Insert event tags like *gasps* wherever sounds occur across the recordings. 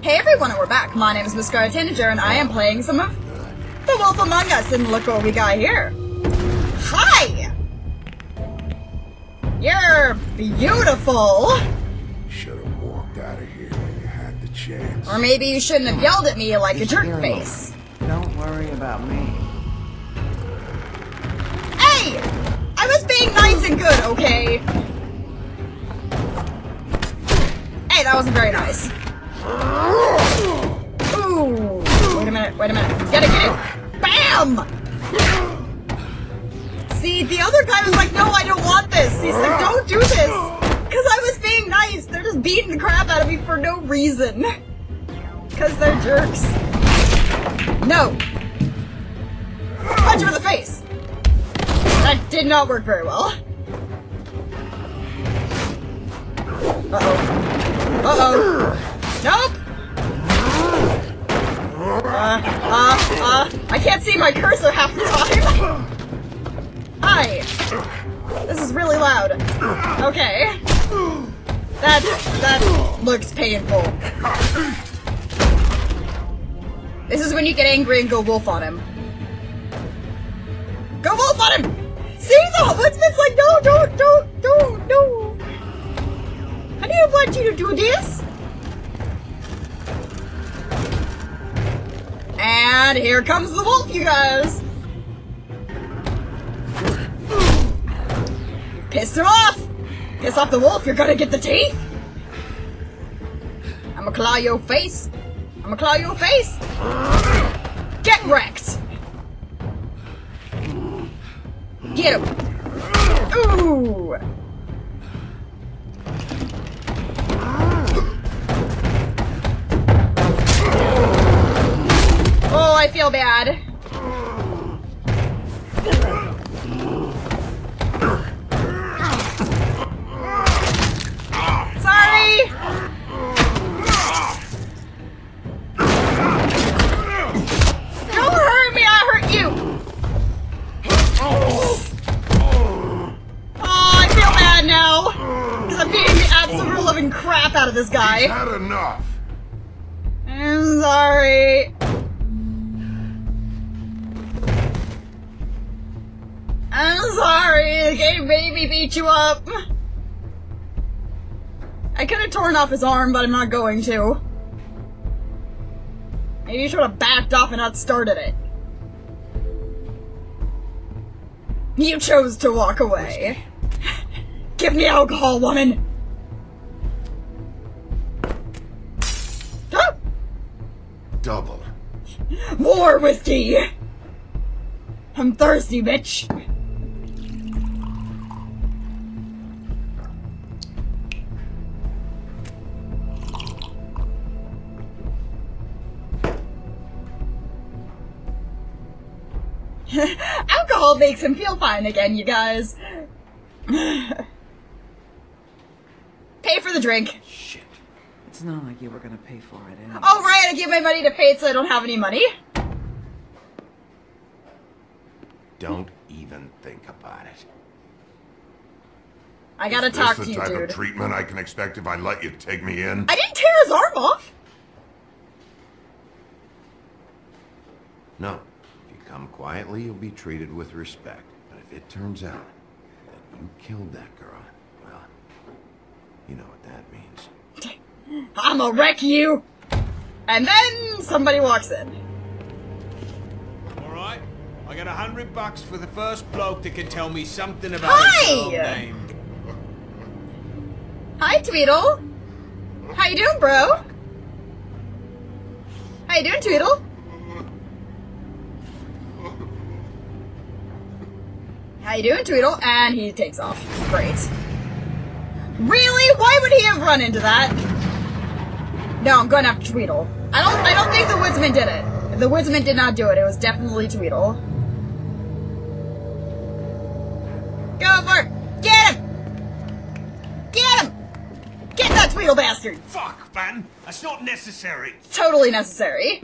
Hey everyone, and we're back. My name is Miss Scarlet Tanager, and I am playing some of The Wolf Among Us, and look what we got here. Hi! You're beautiful! Should have walked out of here when you had the chance. Or maybe you shouldn't have yelled at me like a jerk face. Don't worry about me. Hey! I was being nice and good, okay? Hey, that wasn't very nice. Wait a minute, wait a minute. Get it, get it. Bam! See, the other guy was like, no, I don't want this. He said, don't do this. Because I was being nice. They're just beating the crap out of me for no reason. Because they're jerks. No. Punch him in the face. That did not work very well. Uh-oh. Uh-oh. Nope! Uh, uh, uh, I can't see my cursor half the time. Hi. This is really loud. Okay. That, that looks painful. This is when you get angry and go wolf on him. Go wolf on him! See the woodsman's like, no, don't, don't, don't, no. I didn't want you to do this. And here comes the wolf, you guys. Piss him off. Piss off the wolf, you're gonna get the teeth. I'ma claw your face. I'ma claw your face. Get wrecked. Get him! Ooh! The absolute living crap out of this guy. He's Had enough. I'm sorry. I'm sorry. The game made me beat you up. I could have torn off his arm, but I'm not going to. Maybe you should have backed off and not started it. You chose to walk away. *laughs* Give me alcohol, woman! Ah! Double. More whiskey! I'm thirsty, bitch! *laughs* Alcohol makes him feel fine again, you guys. *laughs* Pay for the drink. Shit. It's not like you were gonna pay for it anyway. Oh, right, I give my money to Faith, so I don't have any money. Don't even think about it. I gotta Is talk this to the type of treatment I can expect if I let you take me in? I didn't tear his arm off! No. If you come quietly, you'll be treated with respect. But if it turns out that you killed that girl, well, you know what that means. *laughs* I'ma wreck you! And then somebody walks in. All right, I got a hundred bucks for the first bloke that can tell me something about Hi! his girl name. Hi, Tweedle. How you doing, bro? How you doing, Tweedle? How you doing, Tweedle? And he takes off. Great. Really? Why would he have run into that? No, I'm going after Tweedle. I don't. I don't think the woodsman did it. The woodsman did not do it. It was definitely Tweedle. Go for it! Get him! Get him! Get that Tweedle bastard! Fuck, man, that's not necessary. Totally necessary.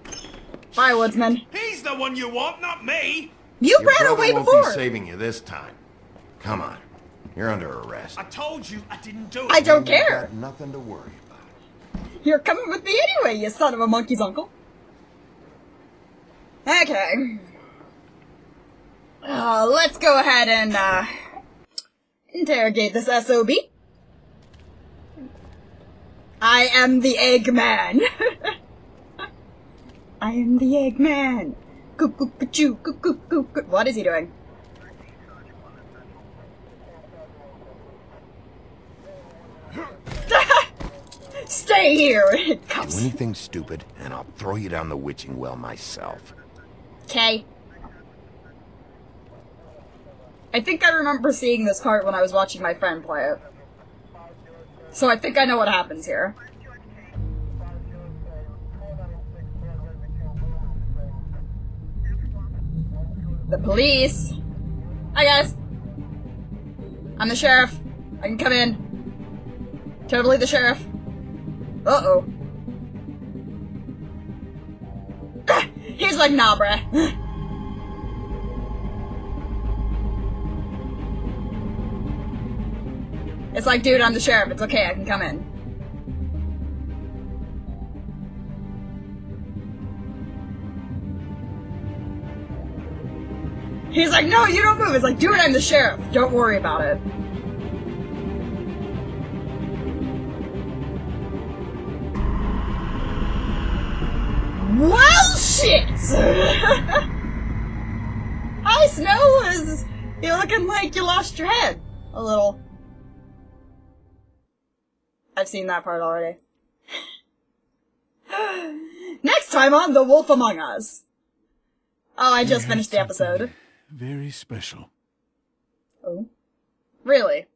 Bye, woodsman. He's the one you want, not me. You Your ran brother away won't before. be saving you this time. Come on. You're under arrest. I told you I didn't do it. I don't You care. got nothing to worry about. You're coming with me anyway, you son of a monkey's uncle. Okay. Uh, let's go ahead and, uh, interrogate this SOB. I am the Eggman. *laughs* I am the Eggman. Goo. What is he doing? *laughs* Stay here. Do anything stupid, and I'll throw you down the witching well myself. Okay. I think I remember seeing this part when I was watching my friend play it. So I think I know what happens here. The police. Hi guys. I'm the sheriff. I can come in. Totally the sheriff. Uh-oh. *coughs* He's like, nah, bruh. It's like, dude, I'm the sheriff. It's okay, I can come in. He's like, no, you don't move. It's like, dude, I'm the sheriff. Don't worry about it. Well, shit! *laughs* Hi, Snow! Is you're looking like you lost your head? A little. I've seen that part already. *laughs* Next time on The Wolf Among Us. Oh, I just finished the episode. Very special. Oh. Really?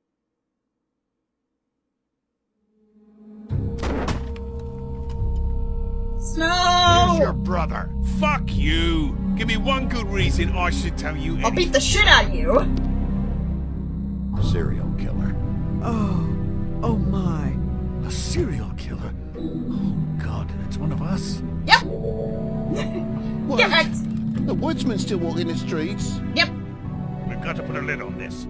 Snow! Your brother. Fuck you! Give me one good reason I should tell you I'll beat the shit out of you. Serial killer. Oh, oh my. A serial killer. Oh God, it's one of us. Yep. What? Get wrecked. The woodsman's still walking the streets. Yep. We've got to put a lid on this.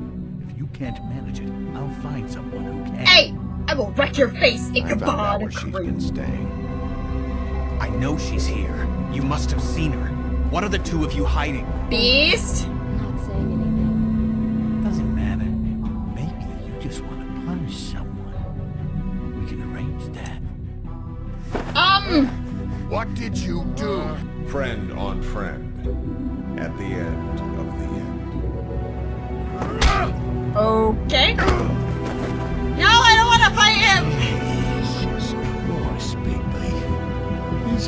If you can't manage it, I'll find someone who can. Hey! I will wreck your face, I found out where she's been staying. I know she's here. You must have seen her. What are the two of you hiding? Beast. Not saying anything. Doesn't matter. Maybe you just want to punish someone. We can arrange that. Um. What did you do? friend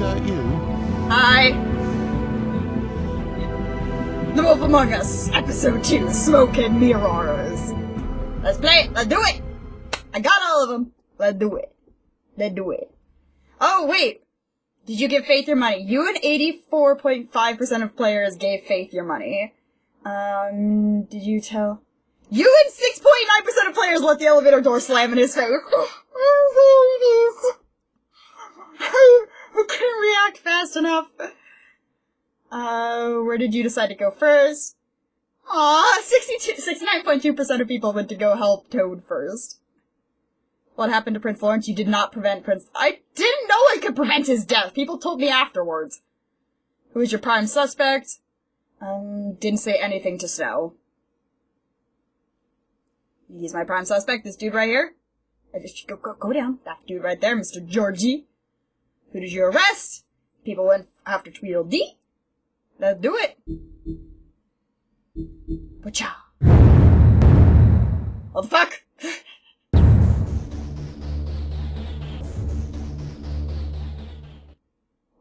that you? Hi. The Wolf Among Us, Episode 2, Smoke and Mirrors. Let's play it. Let's do it. I got all of them. Let's do it. Let's do it. Oh, wait. Did you give Faith your money? You and 84.5% of players gave Faith your money. Um, did you tell? You and 6.9% of players let the elevator door slam in his face. *laughs* I couldn't react fast enough. Uh, where did you decide to go first? Aw, 62, 69.2% of people went to go help Toad first. What happened to Prince Lawrence? You did not prevent Prince- I didn't know I could prevent his death! People told me afterwards. Who is your prime suspect? Um, didn't say anything to Snow. He's my prime suspect, this dude right here. I just go, go, go down. That dude right there, Mr. Georgie. Who did you arrest? People went after Tweedledee. Let's do it. Pacha. What the fuck?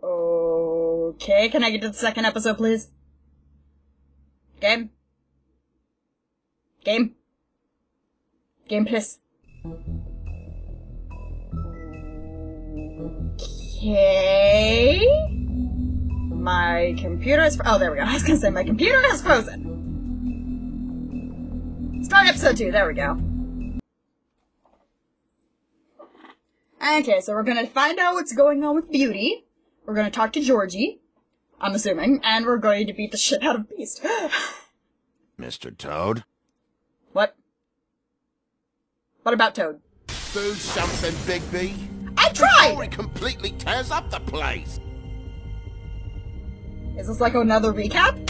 okay, can I get to the second episode, please? Game? Game? Game, please. Okay. My computer is. Oh, there we go. I was gonna say my computer is frozen. Start episode two. There we go. Okay, so we're gonna find out what's going on with Beauty. We're gonna talk to Georgie. I'm assuming, and we're going to beat the shit out of Beast. *laughs* Mr. Toad? what? What about Toad? Do something, Bigby. I I tried! Before he completely tears up the place. Is this like another recap?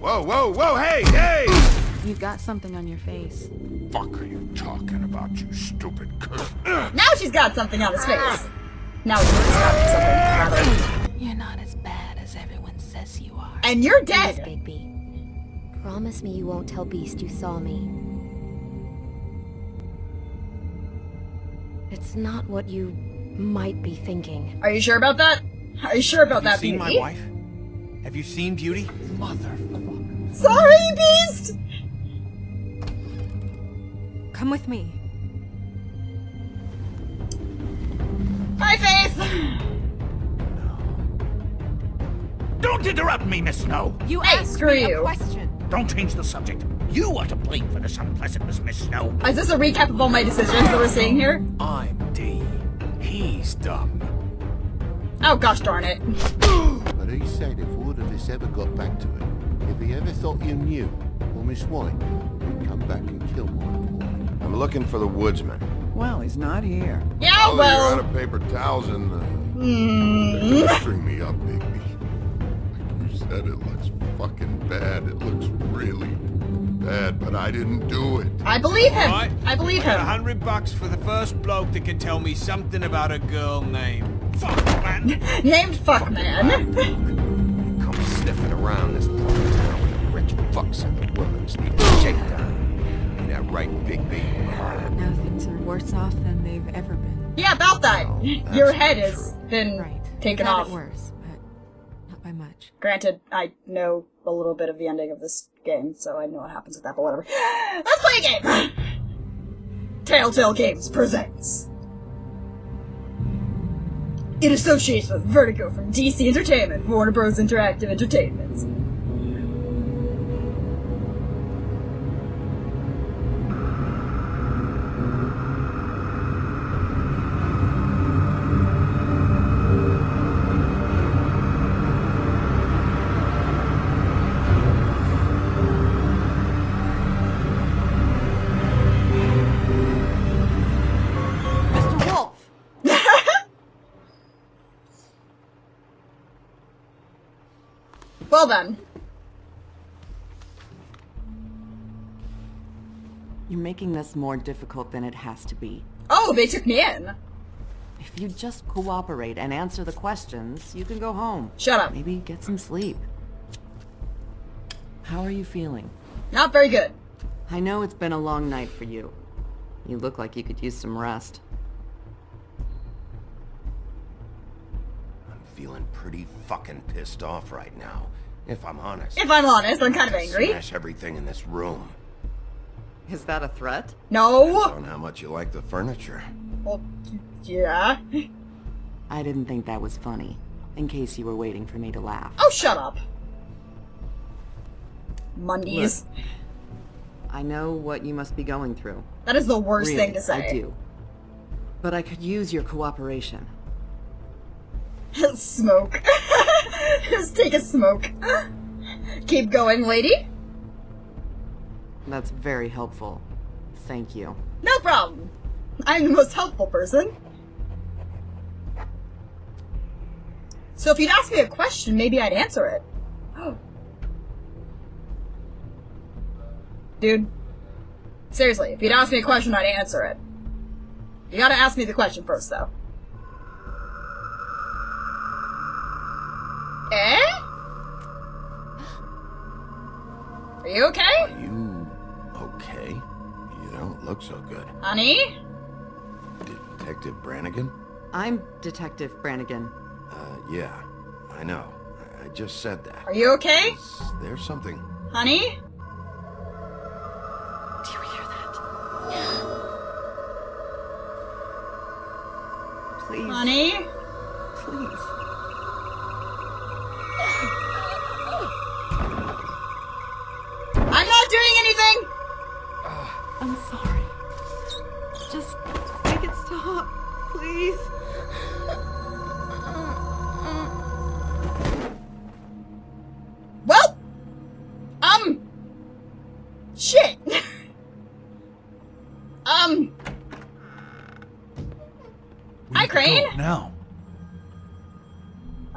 Whoa, whoa, whoa, hey, hey! You've got something on your face. Fuck are you talking about, you stupid cunt? Now she's got something on his face. Now he's got something, rather. You're not as bad as everyone says you are. And you're Yes, dead. Bigby. Promise me you won't tell Beast you saw me. It's not what you might be thinking. Are you sure about that? Are you sure about Have that, you seen my wife? Have you seen Beauty? Motherfucker. Sorry, Beast! Come with me. Hi, Faith! Don't interrupt me, Miss Snow. You Hey, asked screw me you. a question. Don't change the subject. You are to blame for this unpleasantness, Miss Snow. Is this a recap of all my decisions that we're seeing here? I'm D. He's dumb. Oh, gosh darn it. *gasps* But he said if all of this ever got back to him, if he ever thought you knew, or Miss White, he'd come back and kill my boy. I'm looking for the woodsman. Well, he's not here. Yeah, oh, you're out of paper towels and uh, Mm. string me up, Bigby. Like you said, it looks fucking bad. It looks really bad, but I didn't do it. I believe him. Right. I believe I got a hundred bucks for the first bloke that can tell me something about a girl named... Fuck, man. *laughs* Named Fuckman. Come sniffing around this part of town with the rich fucks and the women's need a shakedown. Ain't that right, Bigby? Now things are worse off than they've ever been. Yeah, about that. Oh, Your not head has been Right. taken off. It worse, but not by much. Granted, I know a little bit of the ending of this game, so I know what happens with that, but whatever. *gasps* Let's play a game! *gasps* Telltale Games presents. In association with Vertigo from DC Entertainment, Warner Bros. Interactive Entertainment. Well then. You're making this more difficult than it has to be. Oh, they took me in. If you just cooperate and answer the questions, you can go home. Shut up. Maybe get some sleep. How are you feeling? Not very good. I know it's been a long night for you. You look like you could use some rest. I'm feeling pretty fucking pissed off right now, if I'm honest. If I'm honest, I'm kind of angry. Smash everything in this room. Is that a threat? No. On how much you like the furniture. Well, yeah. I didn't think that was funny, in case you were waiting for me to laugh. Oh, shut up. Mondays. I know what you must be going through. That is the worst really, thing to say. I do. But I could use your cooperation. *laughs* smoke. *laughs* *laughs* Just take a smoke. Keep going, lady. That's very helpful. Thank you. No problem. I'm the most helpful person. So if you'd ask me a question, maybe I'd answer it. *gasps* Dude. Seriously, if you'd ask me a question, I'd answer it. You gotta ask me the question first, though. Eh? Are you okay? Are you okay? You don't look so good. Honey? Detective Brannigan? I'm Detective Brannigan. Uh, yeah, I know. I, I just said that. Are you okay? Is there something? Honey? Do you hear that? Please. Honey?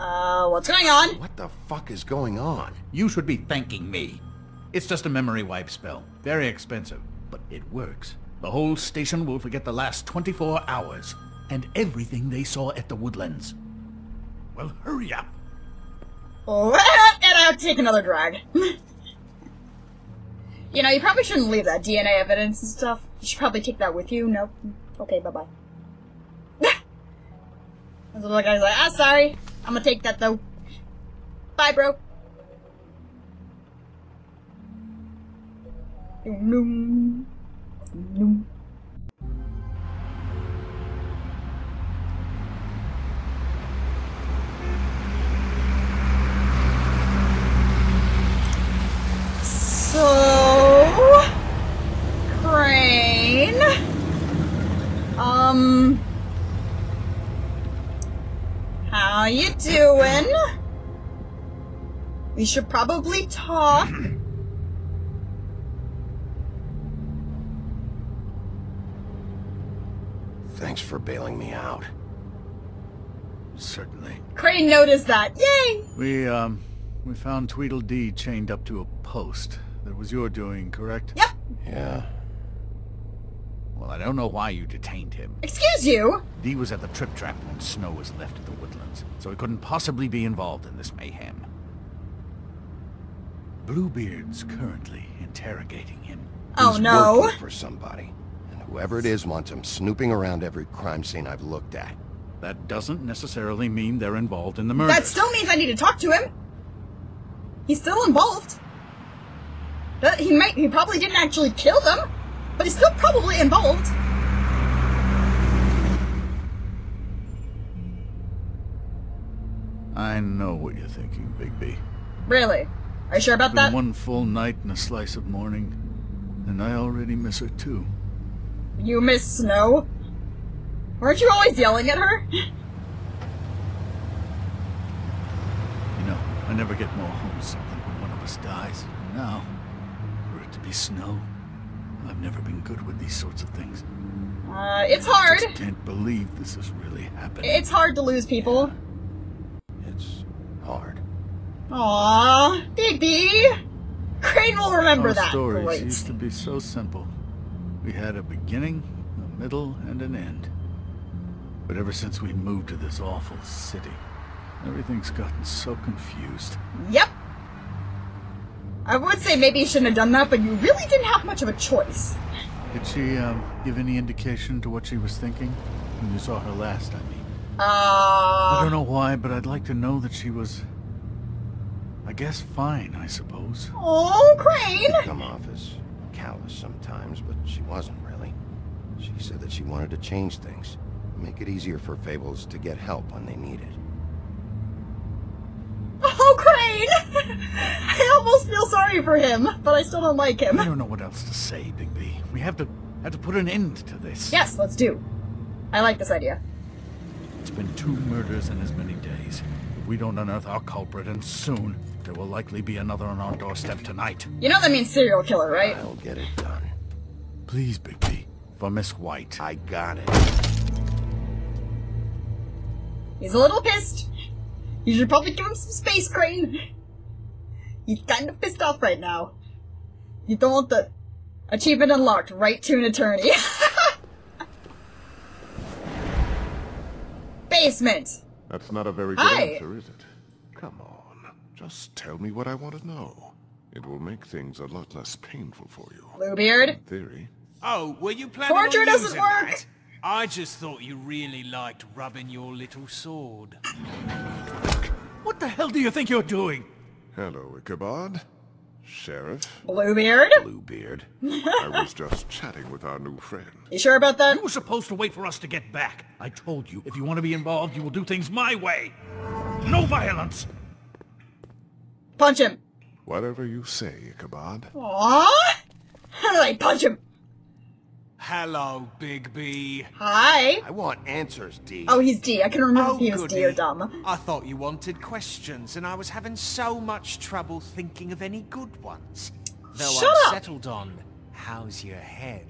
Uh, what's going on? What the fuck is going on? You should be thanking me. It's just a memory wipe spell. Very expensive, but it works. The whole station will forget the last 24 hours and everything they saw at the woodlands. Well, hurry up. Oh, and I'll take another drag. *laughs* you know, you probably shouldn't leave that DNA evidence and stuff. You should probably take that with you. Nope. Okay, bye-bye. *laughs* That's what the guy's like, ah, sorry. I'm gonna take that, though. Bye, bro. So, Crane, um, how you doing? We should probably talk. Thanks for bailing me out. Certainly. Crane noticed that. Yay! We, um, we found Tweedledee chained up to a post. That was your doing, correct? Yep. Yeah. Well, I don't know why you detained him. Excuse you? Dee was at the Trip Trap when Snow was left at the woodlands, so he couldn't possibly be involved in this mayhem. Bluebeard's currently interrogating him. Oh He's no. working for somebody. And whoever it is wants him snooping around every crime scene I've looked at. That doesn't necessarily mean they're involved in the murder. That still means I need to talk to him. He's still involved. That- He might, he probably didn't actually kill them, but he's still probably involved. I know what you're thinking, Bigby. Really? Are you sure about that? one full night and a slice of morning, and I already miss her too. You miss Snow? Weren't you always yelling at her? You know, I never get more homesick than when one of us dies. And now, for it to be Snow, I've never been good with these sorts of things. Uh, it's hard. Just can't believe this is really happening. It's hard to lose people. It's hard. Aww, Bigby. Crane will remember Our that. stories Great. used to be so simple. We had a beginning, a middle, and an end. But ever since we moved to this awful city, everything's gotten so confused. Yep. I would say maybe you shouldn't have done that, but you really didn't have much of a choice. Did she um, give any indication to what she was thinking when you saw her last? I mean, I Uh, don't know why, but I'd like to know that she was. I guess fine, I suppose. oh, Crane. Come off as callous sometimes, but she wasn't really. She said that she wanted to change things. Make it easier for Fables to get help when they need it. Oh, Crane. *laughs* I almost feel sorry for him, but I still don't like him. I don't know what else to say, Bigby. We have to have to put an end to this. Yes, let's do. I like this idea. It's been two murders in as many days. If we don't unearth our culprit, and soon, there will likely be another on our doorstep tonight. You know that means serial killer, right? I'll get it done. Please, Bigby, for Miss White. I got it. He's a little pissed. You should probably give him some space, Crane. He's kind of pissed off right now. You don't want the achievement unlocked, right to an attorney. *laughs* Basement. That's not a very good Hi. answer, is it? Come on. Just tell me what I want to know. It will make things a lot less painful for you. Bluebeard. In theory. Oh, were you planning Torture on doesn't work. that? I just thought you really liked rubbing your little sword. What the hell do you think you're doing? Hello, Ichabod. Sheriff, Bluebeard. Bluebeard. I was just chatting with our new friend. You sure about that? You were supposed to wait for us to get back. I told you, if you want to be involved, you will do things my way. No violence. Punch him. Whatever you say, Ichabod. Aww. How do I punch him? Hello, Big B. Hi. I want answers, D. Oh, he's D. I couldn't remember Oh, if he oh, was D or dumb. I thought you wanted questions, and I was having so much trouble thinking of any good ones. Though Shut I've up. settled on, how's your head?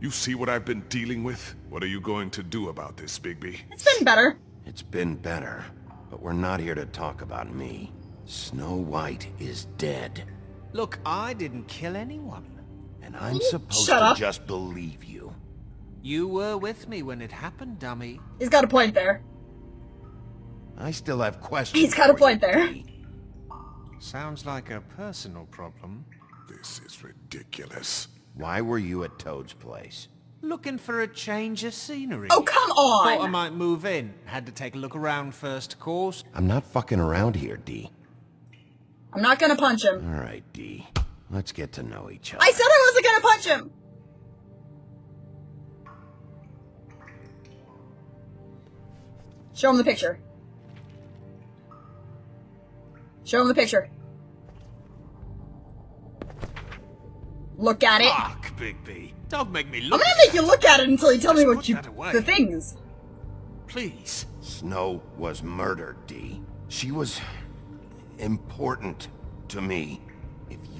You see what I've been dealing with? What are you going to do about this, Bigby? It's been better. It's been better. But we're not here to talk about me. Snow White is dead. Look, I didn't kill anyone. And I'm supposed Shut to up. just believe you. You were with me when it happened, dummy. He's got a point there. I still have questions. He's got a point there. Sounds like a personal problem. This is ridiculous. Why were you at Toad's place? Looking for a change of scenery. Oh, come on! Thought I might move in. Had to take a look around first, of course. I'm not fucking around here, Dee. I'm not gonna punch him. All right, Dee. Let's get to know each other. I said I wasn't gonna punch him! Show him the picture. Show him the picture. Look at it. Fuck, Bigby. Don't make me look I'm gonna make you look at it until you tell me what you that away. the things. Please. Snow was murdered, Dee. She was important to me.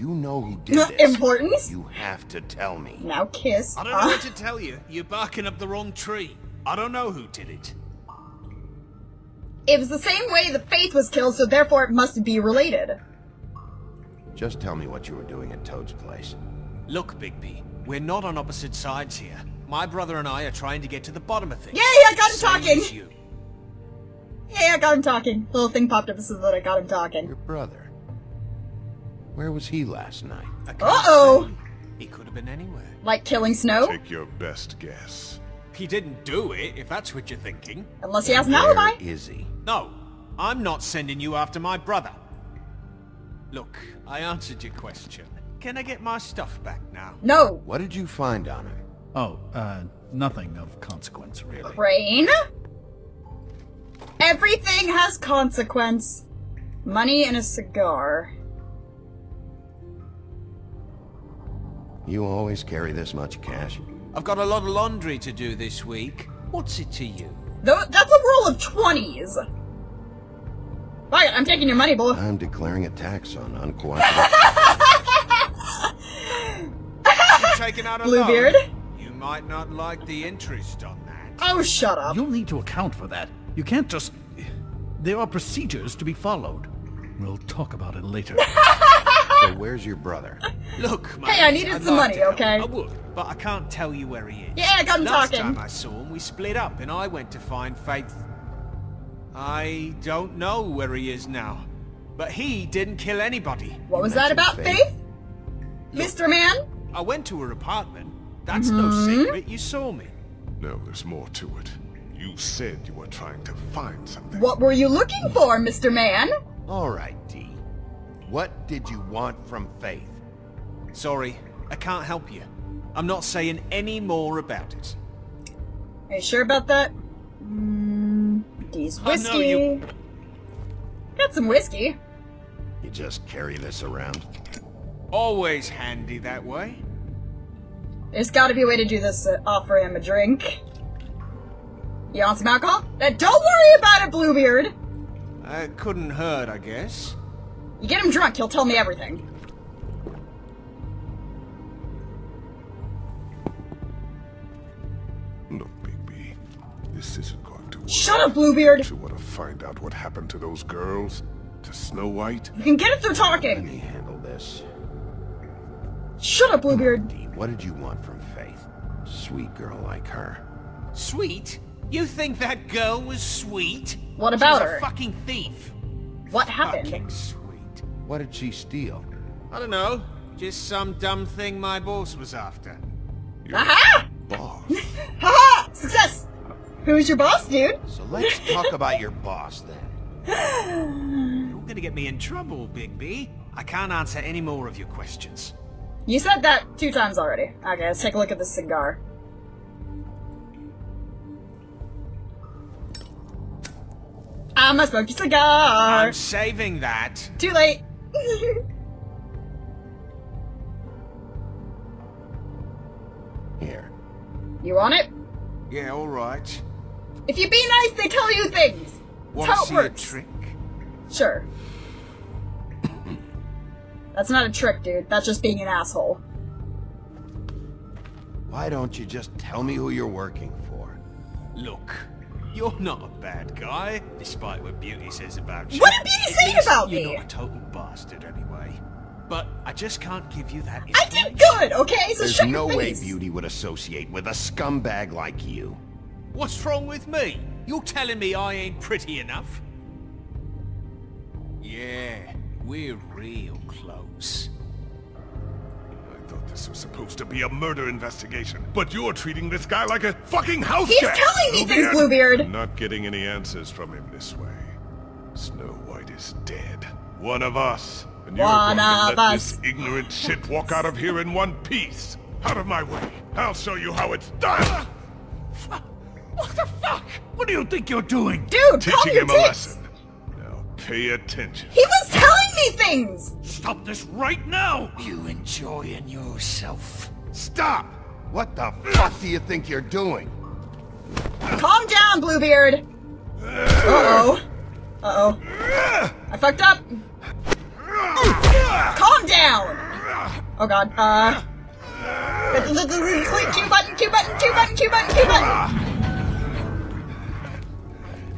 If you know who did this, Importance? you have to tell me. Now kiss. I don't know Ah. what to tell you. You're barking up the wrong tree. I don't know who did it. It was the same way the Faith was killed, so therefore it must be related. Just tell me what you were doing at Toad's place. Look, Bigby. We're not on opposite sides here. My brother and I are trying to get to the bottom of things. Yeah, I got him Same talking! as you. Hey, I got him talking. Little thing popped up that says that I got him talking. Your brother. Where was he last night? Uh-oh. He could have been anywhere. Like killing Snow? Take your best guess. He didn't do it, if that's what you're thinking. Unless he has an Where alibi. is he? No, I'm not sending you after my brother. Look, I answered your question. Can I get my stuff back now? No. What did you find on him? Oh, uh, nothing of consequence, really. Crane? Everything has consequence. Money and a cigar. You always carry this much cash? I've got a lot of laundry to do this week. What's it to you? Though that's a roll of twenties. Right, I'm taking your money, boy. I'm declaring a tax on uncooperative. *laughs* You're taking out a Bluebeard? loan? You might not like the interest on that. Oh, shut up. You'll need to account for that. You can't just... There are procedures to be followed. We'll talk about it later. *laughs* so where's your brother? Look, mate, Hey, I needed I'd some like money, okay? I would, but I can't tell you where he is. Yeah, I got him Last talking. time I saw him, we split up, and I went to find Faith. I don't know where he is now, but he didn't kill anybody. What was that about, Faith. Faith? Mr. Man? I went to her apartment. That's no Mm-hmm. secret. You saw me. No, there's more to it. You said you were trying to find something. What were you looking for, Mr. Man? All right, Dee. What did you want from Faith? Sorry, I can't help you. I'm not saying any more about it. Are you sure about that? Mm, D's I know whiskey. you- Got some whiskey. You just carry this around? Always handy that way. There's gotta be a way to do this. Uh, offer him a drink. You want some alcohol? Uh, don't worry about it, Bluebeard. Uh, couldn't hurt, I guess. You get him drunk, he'll tell me everything. Look, Bigby, this isn't going to work. Shut up, Bluebeard. You want to find out what happened to those girls? To Snow White? You can get it through Let talking. me handle this. Shut up, Bluebeard. Dee, what did you want from Faith? Sweet girl like her. Sweet? You think that girl was sweet? What about was her? a fucking thief. What happened? Fucking sweet. What did she steal? I don't know. Just some dumb thing my boss was after. Aha! Uh-huh. Boss. *laughs* Haha! Success! Who's your boss, dude? So let's talk *laughs* about your boss then. *sighs* You're gonna get me in trouble, Big B. I can't answer any more of your questions. You said that two times already. Okay, let's take a look at this cigar. I'm a smoky cigar. I'm saving that. Too late. *laughs* Here. you want it? Yeah, alright. If you be nice, they tell you things. That's Wanna see works. a trick? Sure. That's not a trick, dude. That's just being an asshole. Why don't you just tell me who you're working for? Look, You're not a bad guy, despite what Beauty says about you. What did Beauty At say least about you're me? not a total bastard anyway. But I just can't give you that I did good, okay? So There's no your way. Beauty would associate with a scumbag like you. What's wrong with me? You're telling me I ain't pretty enough? Yeah, we're real close. I thought this was supposed to be a murder investigation, but you're treating this guy like a fucking house He's cat! telling me things, Bluebeard. Bluebeard. I'm not getting any answers from him this way. Snow White is dead. One of us. And you're One going to of let us. this ignorant shit walk out of here in one piece. Out of my way. I'll show you how it's done! What the fuck? What do you think you're doing? Dude, calm Teaching your him a lesson. Now pay attention. He was telling me things! Stop this right now! You enjoying yourself? Stop! What the fuck do you think you're doing? Calm down, Bluebeard! Uh-oh. Uh-oh. I fucked up! Calm down! Oh god, uh... Q button, Q button, Q button, Q button, Q button!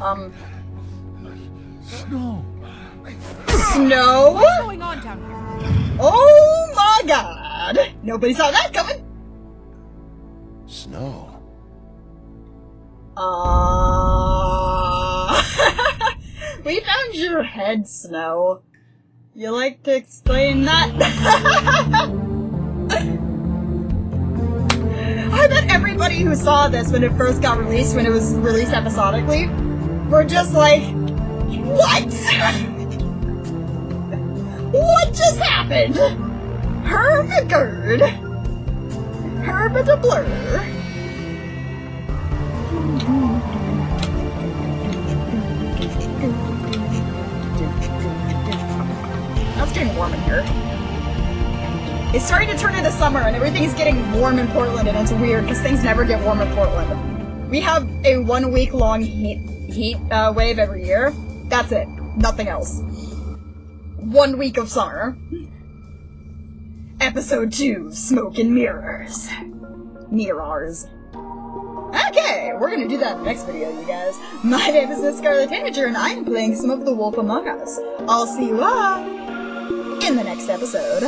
Um... Snow. Snow? What's going on down here? Oh my god! Nobody saw that coming! Snow. Uh... *laughs* we found your head, Snow. You like to explain that? *laughs* I bet everybody who saw this when it first got released, when it was released episodically, were just like, What? *laughs* what just happened? Hermigerd? Herbert a blur? It's getting warm in here. It's starting to turn into summer and everything's getting warm in Portland and it's weird because things never get warm in Portland. We have a one week long heat heat uh, wave every year. That's it. Nothing else. One week of summer. Episode 2 Smoke and Mirrors. Mirrors. Okay, we're gonna do that next video, you guys. My name is Miss Scarlet Tanager, and I am playing some of The Wolf Among Us. I'll see you all in the next episode.